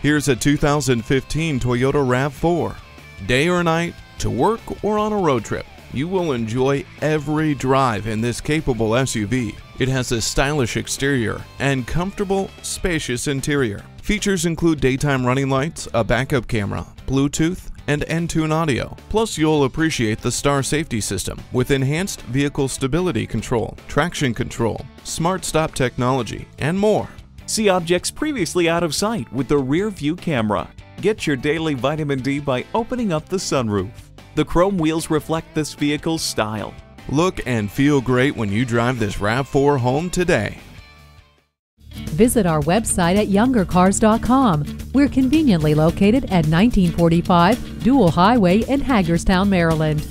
Here's a 2015 Toyota RAV4. Day or night, to work or on a road trip, you will enjoy every drive in this capable SUV. It has a stylish exterior and comfortable, spacious interior. Features include daytime running lights, a backup camera, Bluetooth, and Entune audio. Plus, you'll appreciate the Star safety system with enhanced vehicle stability control, traction control, smart stop technology, and more. See objects previously out of sight with the rear view camera. Get your daily vitamin D by opening up the sunroof. The chrome wheels reflect this vehicle's style. Look and feel great when you drive this RAV4 home today. Visit our website at youngercars.com. We're conveniently located at 1945 Dual Highway in Hagerstown, Maryland.